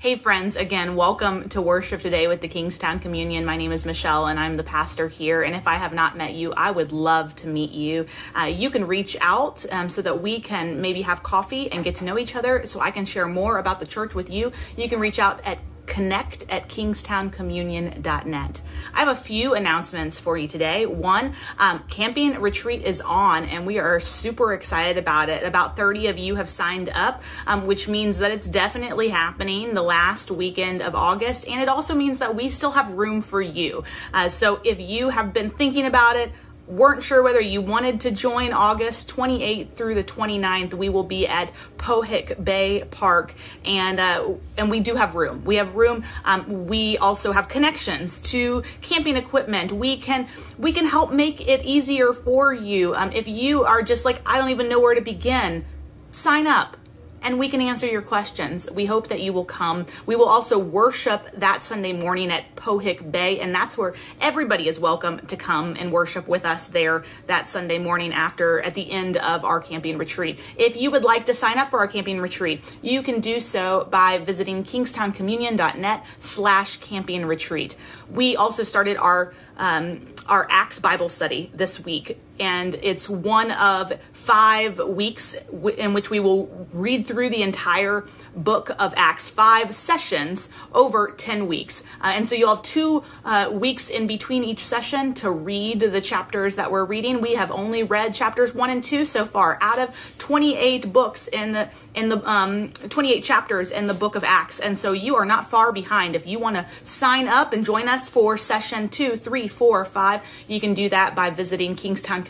Hey, friends, again, welcome to worship today with the Kingstowne Communion. My name is Michelle, and I'm the pastor here. And if I have not met you, I would love to meet you. Uh, you can reach out um, so that we can maybe have coffee and get to know each other so I can share more about the church with you. You can reach out at connect at kingstownecommunion.net. I have a few announcements for you today. One, um, camping retreat is on, and we are super excited about it. About 30 of you have signed up, um, which means that it's definitely happening the last weekend of August, and it also means that we still have room for you. Uh, so if you have been thinking about it, weren't sure whether you wanted to join August 28th through the 29th, we will be at Pohick Bay Park, and uh, and we do have room. We have room. Um, we also have connections to camping equipment. We can we can help make it easier for you. Um, if you are just like I don't even know where to begin, sign up and we can answer your questions. We hope that you will come. We will also worship that Sunday morning at Pohick Bay, and that's where everybody is welcome to come and worship with us there that Sunday morning after at the end of our camping retreat. If you would like to sign up for our camping retreat, you can do so by visiting kingstownecommunion.net slash camping retreat. We also started our um, our Acts Bible study this week, and it's one of five weeks in which we will read through the entire book of Acts, five sessions over 10 weeks. Uh, and so you'll have two uh, weeks in between each session to read the chapters that we're reading. We have only read chapters one and two so far out of 28 books in the in the um, 28 chapters in the book of Acts. And so you are not far behind. If you want to sign up and join us for session two, three, four, five, you can do that by visiting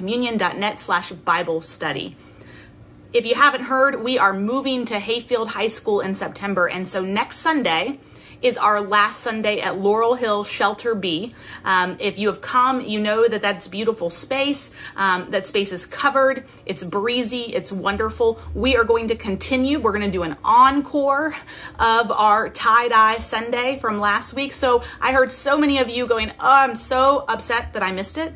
kingstownecommunion.net slash Bible study if you haven't heard, we are moving to Hayfield High School in September. And so next Sunday is our last Sunday at Laurel Hill Shelter B. Um, if you have come, you know that that's beautiful space. Um, that space is covered. It's breezy. It's wonderful. We are going to continue. We're going to do an encore of our tie dye Sunday from last week. So I heard so many of you going, Oh, I'm so upset that I missed it.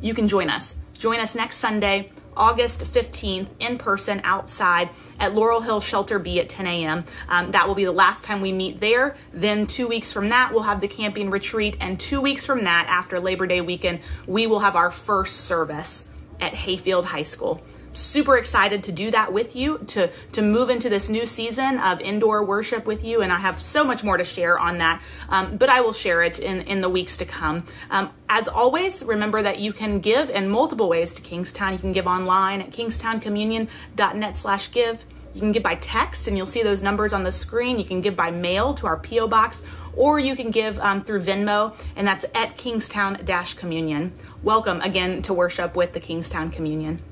You can join us. Join us next Sunday. August 15th in person outside at Laurel Hill Shelter B at 10 a.m. Um, that will be the last time we meet there. Then, two weeks from that, we'll have the camping retreat. And two weeks from that, after Labor Day weekend, we will have our first service at Hayfield High School super excited to do that with you, to, to move into this new season of indoor worship with you. And I have so much more to share on that, um, but I will share it in, in the weeks to come. Um, as always, remember that you can give in multiple ways to Kingstowne. You can give online at kingstownecommunion.net slash give. You can give by text, and you'll see those numbers on the screen. You can give by mail to our P.O. Box, or you can give um, through Venmo, and that's at Kingstowne Communion. Welcome again to worship with the Kingstowne Communion.